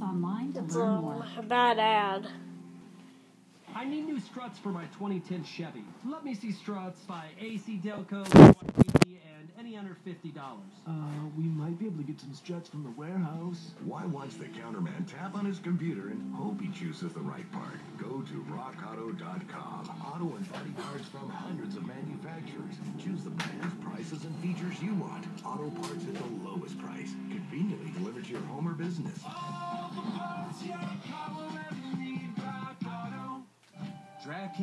us online to It's learn more. a bad ad. I need new struts for my 2010 Chevy. Let me see struts by AC Delco, and any under $50. Uh, we might be able to get some struts from the warehouse. Why watch the counterman tap on his computer and hope he chooses the right part? Go to rockauto.com. Auto and body parts from hundreds of manufacturers. Choose the brands, prices, and features you want. Auto parts at the lowest price. Conveniently delivered to your home or business. drag